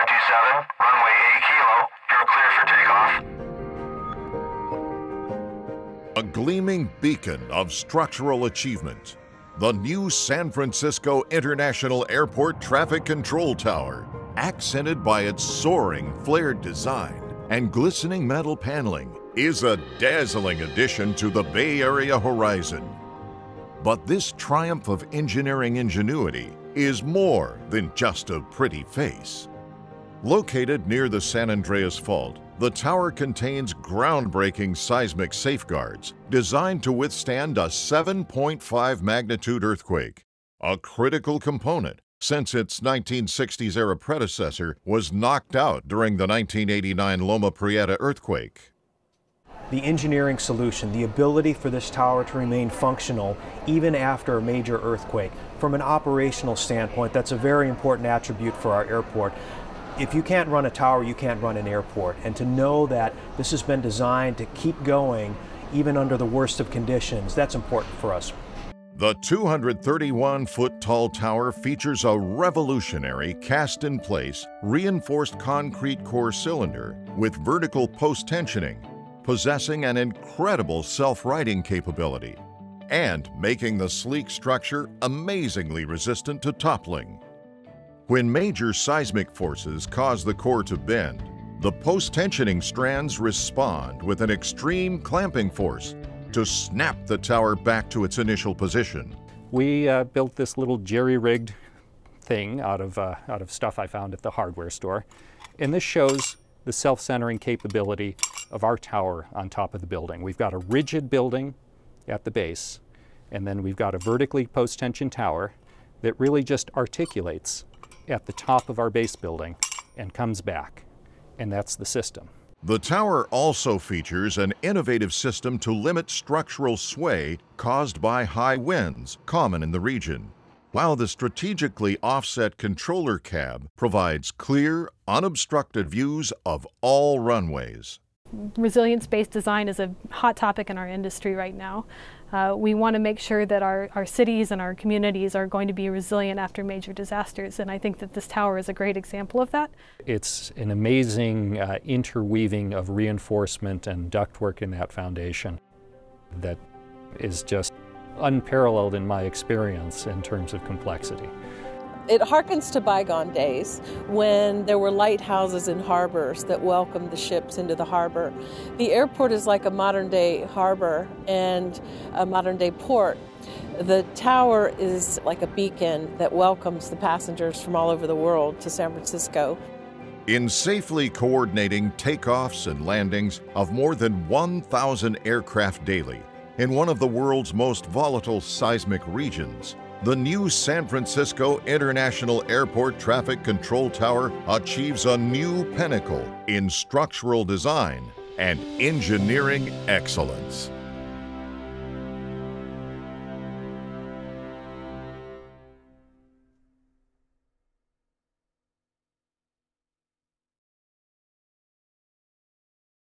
527, runway A kilo. You're clear for takeoff. A gleaming beacon of structural achievement. The new San Francisco International Airport Traffic Control Tower, accented by its soaring, flared design and glistening metal paneling, is a dazzling addition to the Bay Area horizon. But this triumph of engineering ingenuity is more than just a pretty face. Located near the San Andreas Fault, the tower contains groundbreaking seismic safeguards designed to withstand a 7.5 magnitude earthquake, a critical component since its 1960s era predecessor was knocked out during the 1989 Loma Prieta earthquake. The engineering solution, the ability for this tower to remain functional even after a major earthquake. From an operational standpoint, that's a very important attribute for our airport. If you can't run a tower, you can't run an airport. And to know that this has been designed to keep going even under the worst of conditions, that's important for us. The 231 foot tall tower features a revolutionary cast in place reinforced concrete core cylinder with vertical post tensioning, possessing an incredible self righting capability and making the sleek structure amazingly resistant to toppling. When major seismic forces cause the core to bend, the post tensioning strands respond with an extreme clamping force to snap the tower back to its initial position. We uh, built this little jerry-rigged thing out of, uh, out of stuff I found at the hardware store. And this shows the self-centering capability of our tower on top of the building. We've got a rigid building at the base, and then we've got a vertically post-tension tower that really just articulates at the top of our base building and comes back. And that's the system. The tower also features an innovative system to limit structural sway caused by high winds, common in the region, while the strategically offset controller cab provides clear, unobstructed views of all runways resilience-based design is a hot topic in our industry right now. Uh, we want to make sure that our, our cities and our communities are going to be resilient after major disasters, and I think that this tower is a great example of that. It's an amazing uh, interweaving of reinforcement and ductwork in that foundation that is just unparalleled in my experience in terms of complexity. It harkens to bygone days when there were lighthouses in harbors that welcomed the ships into the harbor. The airport is like a modern day harbor and a modern day port. The tower is like a beacon that welcomes the passengers from all over the world to San Francisco. In safely coordinating takeoffs and landings of more than 1,000 aircraft daily in one of the world's most volatile seismic regions, the new San Francisco International Airport Traffic Control Tower achieves a new pinnacle in structural design and engineering excellence.